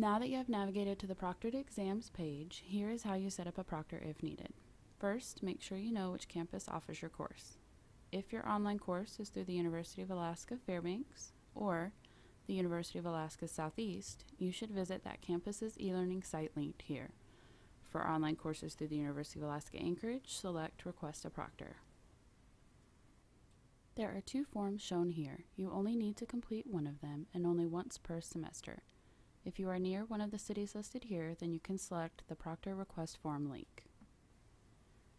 Now that you have navigated to the proctored exams page, here is how you set up a proctor if needed. First, make sure you know which campus offers your course. If your online course is through the University of Alaska Fairbanks or the University of Alaska Southeast, you should visit that campus's e-learning site linked here. For online courses through the University of Alaska Anchorage, select Request a Proctor. There are two forms shown here. You only need to complete one of them and only once per semester. If you are near one of the cities listed here, then you can select the Proctor Request Form link.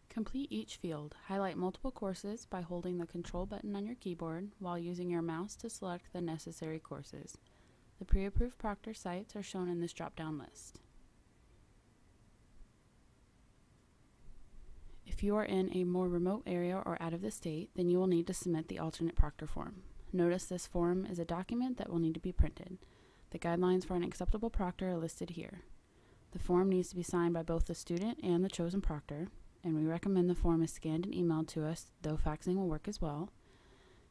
Complete each field. Highlight multiple courses by holding the Control button on your keyboard while using your mouse to select the necessary courses. The pre-approved proctor sites are shown in this drop-down list. If you are in a more remote area or out of the state, then you will need to submit the alternate proctor form. Notice this form is a document that will need to be printed. The guidelines for an acceptable proctor are listed here. The form needs to be signed by both the student and the chosen proctor, and we recommend the form is scanned and emailed to us, though faxing will work as well.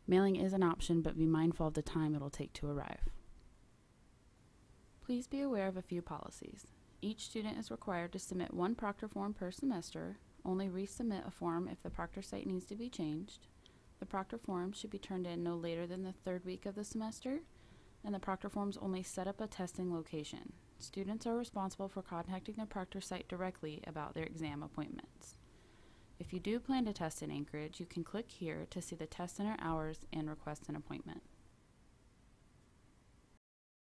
Mailing is an option, but be mindful of the time it'll take to arrive. Please be aware of a few policies. Each student is required to submit one proctor form per semester, only resubmit a form if the proctor site needs to be changed. The proctor form should be turned in no later than the third week of the semester, and the proctor forms only set up a testing location. Students are responsible for contacting their proctor site directly about their exam appointments. If you do plan to test in Anchorage, you can click here to see the test center hours and request an appointment.